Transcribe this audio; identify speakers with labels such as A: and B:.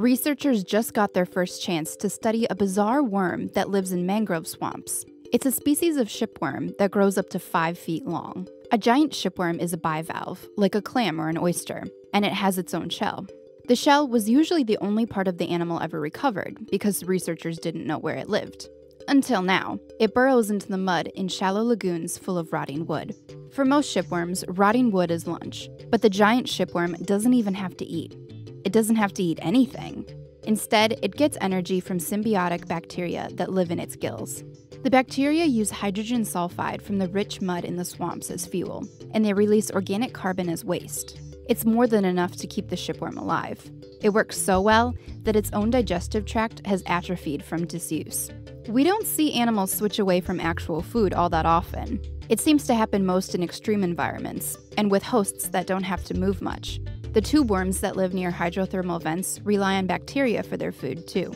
A: researchers just got their first chance to study a bizarre worm that lives in mangrove swamps. It's a species of shipworm that grows up to 5 feet long. A giant shipworm is a bivalve, like a clam or an oyster, and it has its own shell. The shell was usually the only part of the animal ever recovered because researchers didn't know where it lived. Until now, it burrows into the mud in shallow lagoons full of rotting wood. For most shipworms, rotting wood is lunch, but the giant shipworm doesn't even have to eat. It doesn't have to eat anything. Instead, it gets energy from symbiotic bacteria that live in its gills. The bacteria use hydrogen sulfide from the rich mud in the swamps as fuel, and they release organic carbon as waste. It's more than enough to keep the shipworm alive. It works so well that its own digestive tract has atrophied from disuse. We don't see animals switch away from actual food all that often. It seems to happen most in extreme environments, and with hosts that don't have to move much. The tube worms that live near hydrothermal vents rely on bacteria for their food, too.